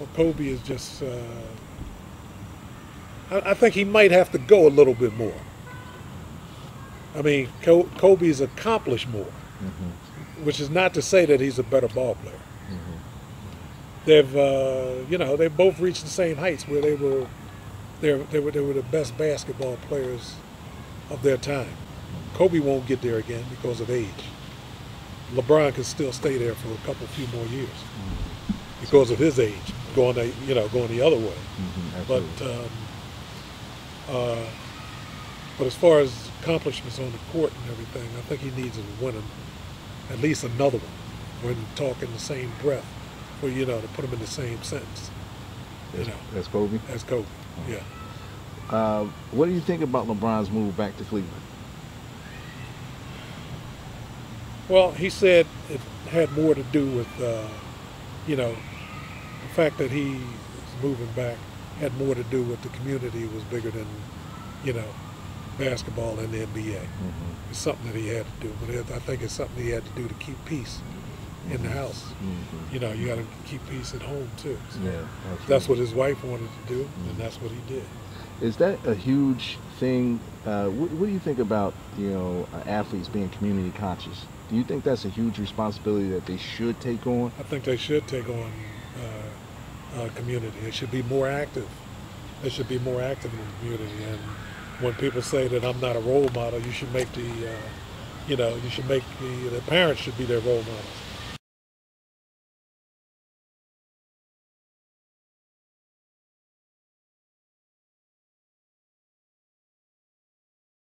Well, Kobe is just. Uh, I, I think he might have to go a little bit more. I mean, Co- Kobe's accomplished more, Mm-hmm. which is not to say that he's a better ball player. They've, uh, you know, they both reached the same heights where they were, they were, they were, they were the best basketball players of their time. Kobe won't get there again because of age. LeBron can still stay there for a couple, few more years because of his age, going, the, you know, going the other way. Mm-hmm. But um, uh, but as far as accomplishments on the court and everything, I think he needs to win him, at least another one when talking the same breath, for you know to put him in the same sentence. You that's, know, that's Kobe. as Kobe. Yeah. Uh, what do you think about LeBron's move back to Cleveland? Well, he said it had more to do with, uh, you know, fact that he was moving back had more to do with the community was bigger than, you know, basketball and the NBA. Mm-hmm. It's something that he had to do, but it, I think it's something he had to do to keep peace in the house. Mm-hmm. You know, you got to keep peace at home too. So Yeah, that's what his wife wanted to do, and that's what he did. Is that a huge thing? Uh, what, what do you think about you know uh, athletes being community conscious? Do you think that's a huge responsibility that they should take on? I think they should take on community. They should be more active. They should be more active in the community. And when people say that I'm not a role model, you should make the, uh, you know, you should make the, the parents should be their role models.